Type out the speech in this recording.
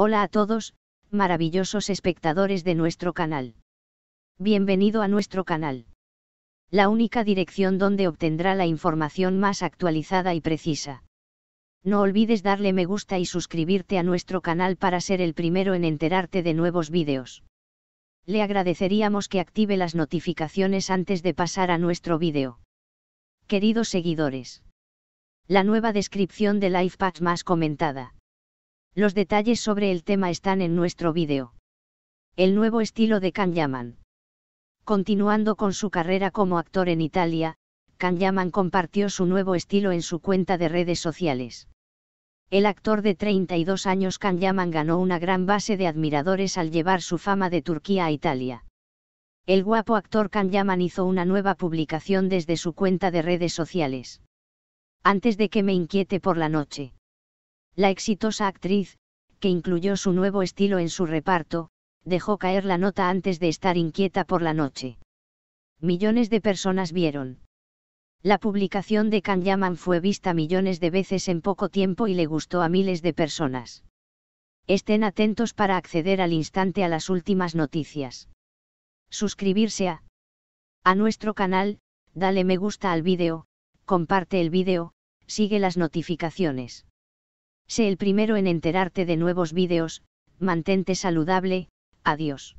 Hola a todos, maravillosos espectadores de nuestro canal. Bienvenido a nuestro canal. La única dirección donde obtendrá la información más actualizada y precisa. No olvides darle me gusta y suscribirte a nuestro canal para ser el primero en enterarte de nuevos vídeos. Le agradeceríamos que active las notificaciones antes de pasar a nuestro vídeo. Queridos seguidores. La nueva descripción del LifePath más comentada. Los detalles sobre el tema están en nuestro vídeo. El nuevo estilo de Kan Yaman. Continuando con su carrera como actor en Italia, Kan Yaman compartió su nuevo estilo en su cuenta de redes sociales. El actor de 32 años Kan Yaman ganó una gran base de admiradores al llevar su fama de Turquía a Italia. El guapo actor Kan Yaman hizo una nueva publicación desde su cuenta de redes sociales. Antes de que me inquiete por la noche. La exitosa actriz, que incluyó su nuevo estilo en su reparto, dejó caer la nota antes de estar inquieta por la noche. Millones de personas vieron. La publicación de Kan Yaman fue vista millones de veces en poco tiempo y le gustó a miles de personas. Estén atentos para acceder al instante a las últimas noticias. Suscribirse a, a nuestro canal, dale me gusta al vídeo, comparte el vídeo, sigue las notificaciones. Sé el primero en enterarte de nuevos vídeos, mantente saludable, adiós.